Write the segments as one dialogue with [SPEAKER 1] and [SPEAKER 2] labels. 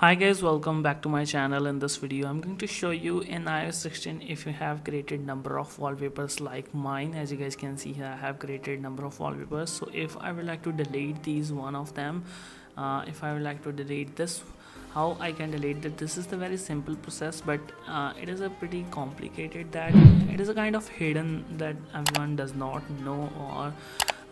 [SPEAKER 1] hi guys welcome back to my channel. In this video i'm going to show you in ios 16 if you have created number of wallpapers like mine. As you guys can see here i have created number of wallpapers. So if i would like to delete these one of them uh, if i would like to delete this how i can delete it? This is the very simple process but uh, it is a pretty complicated that it is a kind of hidden that everyone does not know or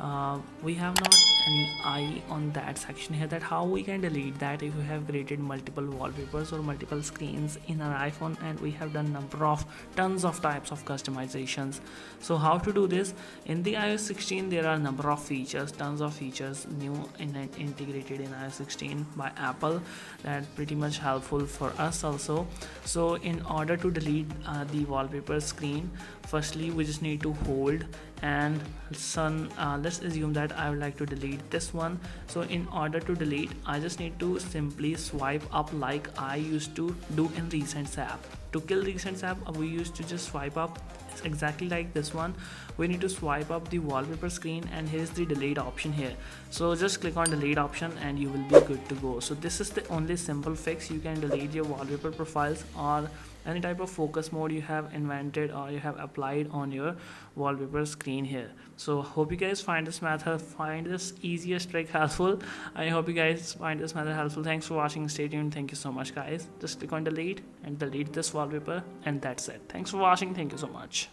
[SPEAKER 1] uh, we have not any eye on that section here that how we can delete that if you have created multiple wallpapers or multiple screens in our iphone and we have done number of tons of types of customizations. So how to do this? In the ios 16 there are number of features tons of features new and integrated in ios 16 by apple. That pretty much helpful for us also. So in order to delete uh, the wallpaper screen firstly we just need to hold and sun uh, let's assume that I would like to delete this one. So in order to delete I just need to simply swipe up like I used to do in recent app to kill recent app uh, we used to just swipe up exactly like this one. We need to swipe up the wallpaper screen and here's the delete option here. So just click on delete option and you will be good to go. So this is the only simple fix. You can delete your wallpaper profiles or any type of focus mode you have invented or you have applied on your wallpaper screen here. So hope you guys find this method find this easiest trick helpful. I hope you guys find this method helpful. Thanks for watching. Stay tuned. Thank you so much guys. Just click on delete and delete this wallpaper and that's it. Thanks for watching. Thank you so much